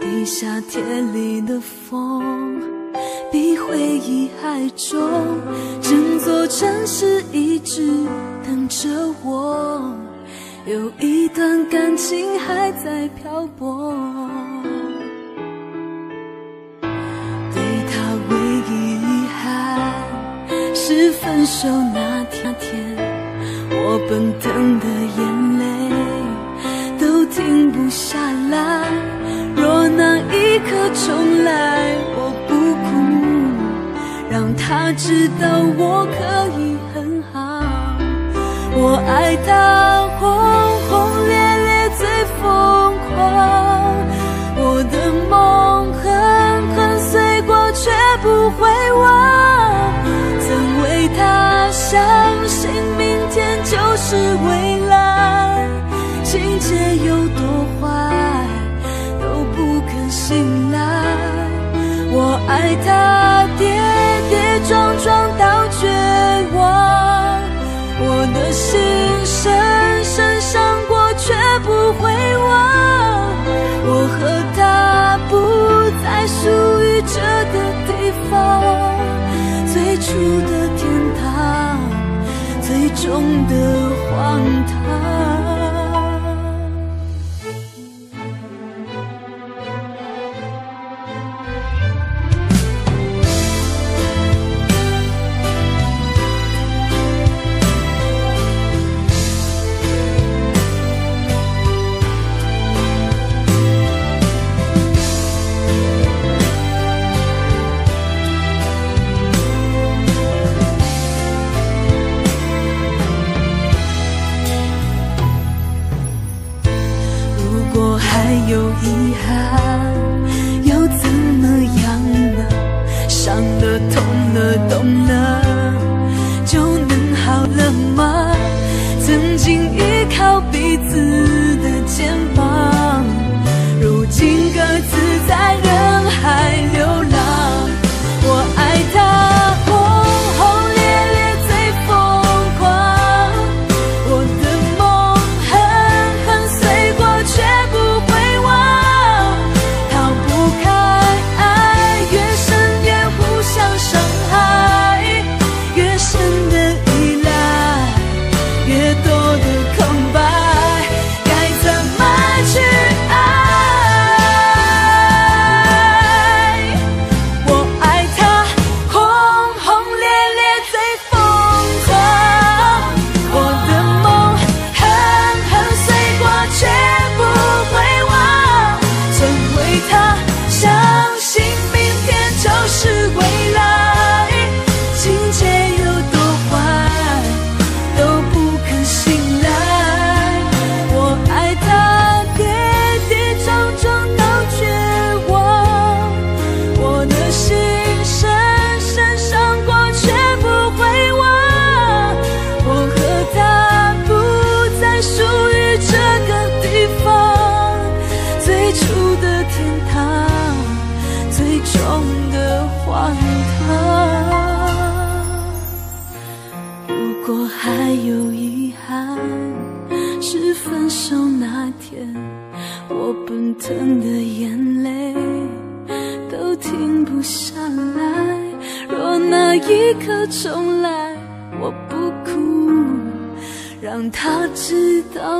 比夏天里的风，比回忆还重。整座城市一直等着我，有一段感情还在漂泊。对他唯一遗憾是分手那天，我奔腾的眼泪不下来。若那一刻重来，我不哭，让他知道我可以很好。我爱他轰轰烈烈最疯狂，我的梦狠狠碎过却不会忘。曾为他相信明天就是未爱他跌跌撞撞到绝望，我的心深深伤过却不会忘。我和他不再属于这个地方，最初的天堂，最终的荒初的天堂，最终的荒唐。如果还有遗憾，是分手那天，我奔腾的眼泪都停不下来。若那一刻重来，我不哭，让他知道